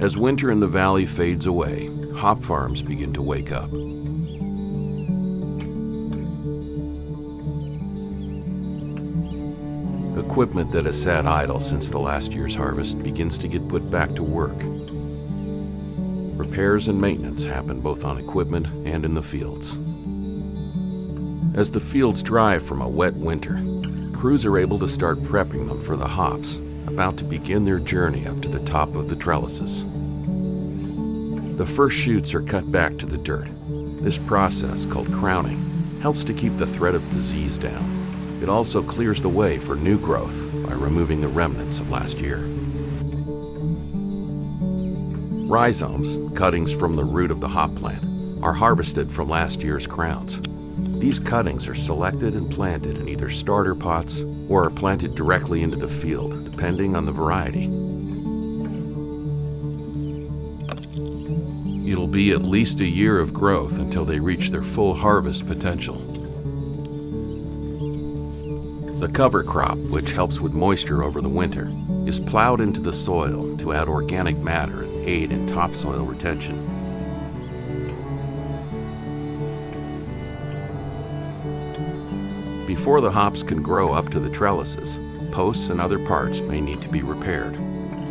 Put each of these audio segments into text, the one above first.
As winter in the valley fades away, hop farms begin to wake up. Equipment that has sat idle since the last year's harvest begins to get put back to work. Repairs and maintenance happen both on equipment and in the fields. As the fields dry from a wet winter, crews are able to start prepping them for the hops, about to begin their journey up to the top of the trellises. The first shoots are cut back to the dirt. This process, called crowning, helps to keep the threat of disease down. It also clears the way for new growth by removing the remnants of last year. Rhizomes, cuttings from the root of the hop plant, are harvested from last year's crowns. These cuttings are selected and planted in either starter pots or are planted directly into the field, depending on the variety. It'll be at least a year of growth until they reach their full harvest potential. The cover crop, which helps with moisture over the winter, is plowed into the soil to add organic matter and aid in topsoil retention. Before the hops can grow up to the trellises, posts and other parts may need to be repaired.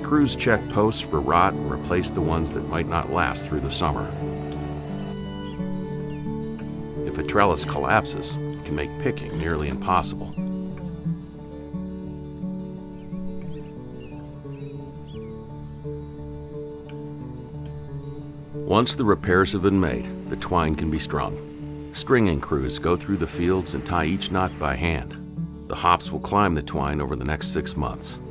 Crews check posts for rot and replace the ones that might not last through the summer. If a trellis collapses, it can make picking nearly impossible. Once the repairs have been made, the twine can be strung. Stringing crews go through the fields and tie each knot by hand. The hops will climb the twine over the next six months.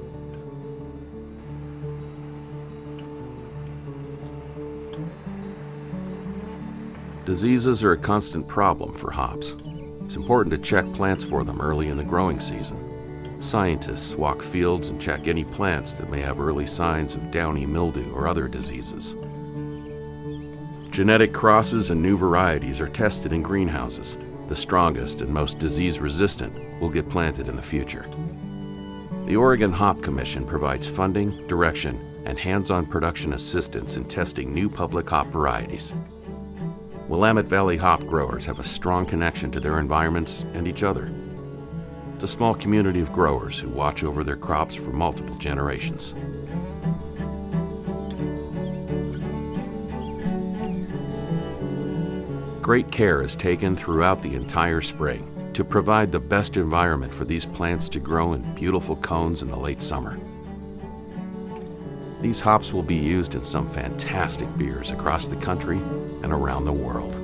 Diseases are a constant problem for hops. It's important to check plants for them early in the growing season. Scientists walk fields and check any plants that may have early signs of downy mildew or other diseases. Genetic crosses and new varieties are tested in greenhouses. The strongest and most disease resistant will get planted in the future. The Oregon Hop Commission provides funding, direction, and hands on production assistance in testing new public hop varieties. Willamette Valley hop growers have a strong connection to their environments and each other. It's a small community of growers who watch over their crops for multiple generations. Great care is taken throughout the entire spring to provide the best environment for these plants to grow in beautiful cones in the late summer. These hops will be used in some fantastic beers across the country and around the world.